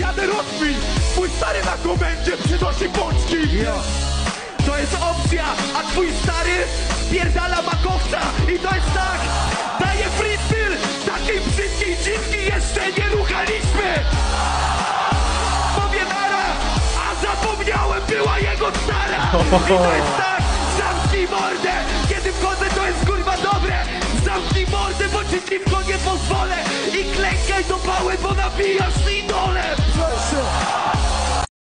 jadę rozkmin Twój stary na komendzie przynosi pączki. To jest opcja, a twój stary pierdala makowca. I to jest tak, daje freestyle, Takiej brzydkiej dziwki jeszcze nie ruchaliśmy. Mówię nara, a zapomniałem była jego stara. I to jest tak, zamknij mordę. Kiedy wchodzę to jest kurwa dobre. Zamknij mordę, bo ci dziwko nie pozwolę. I klękaj do pały, bo nabijasz i